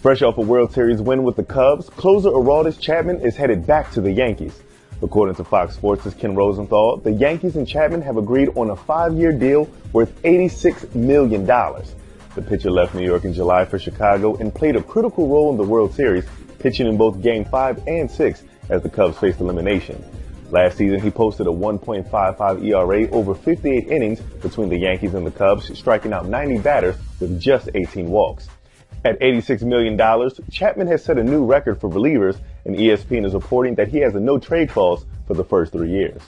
Fresh off a World Series win with the Cubs, closer Aroldis Chapman is headed back to the Yankees. According to Fox Sports' Ken Rosenthal, the Yankees and Chapman have agreed on a five-year deal worth $86 million. The pitcher left New York in July for Chicago and played a critical role in the World Series, pitching in both Game 5 and 6 as the Cubs faced elimination. Last season, he posted a 1.55 ERA over 58 innings between the Yankees and the Cubs, striking out 90 batters with just 18 walks. At $86 million, Chapman has set a new record for relievers, and ESPN is reporting that he has a no trade clause for the first three years.